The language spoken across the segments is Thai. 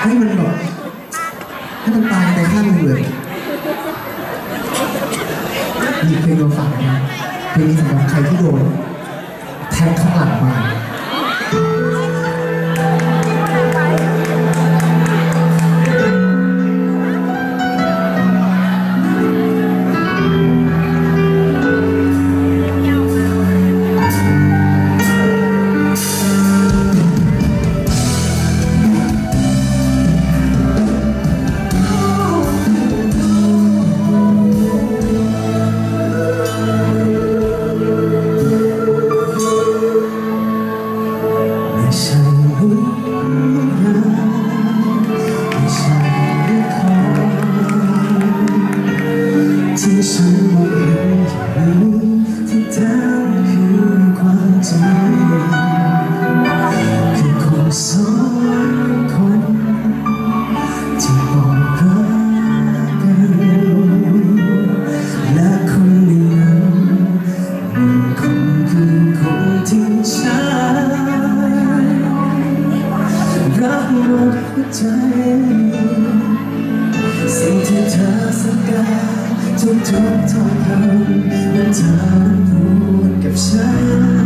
ให้มันแบบให้มันตายในข้างหนึ่งเลยหยิบเพลงมาฝากเพลงนี้สำหรับใครที่โดนแทงข้างหลังมา ที่แท้คือความจริงคือนสองคนที่บอกกันและคนนึ่มันคนคือคนที่ฉันรักหมดใจ ทุกทรมานมันทำให้รู้กับฉัน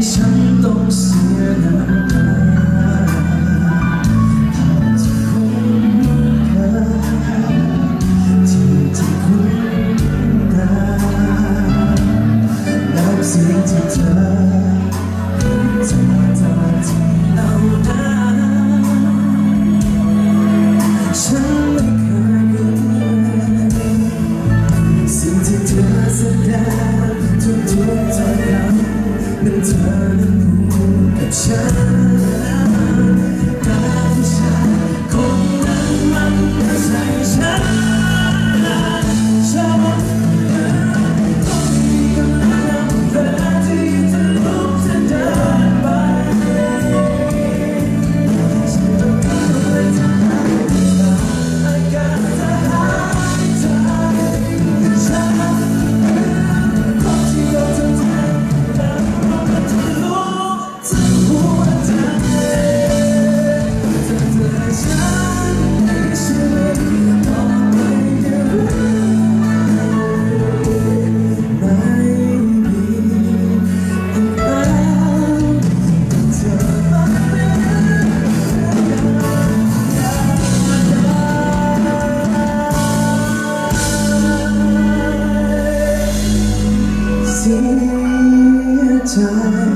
想。沉 Dear time.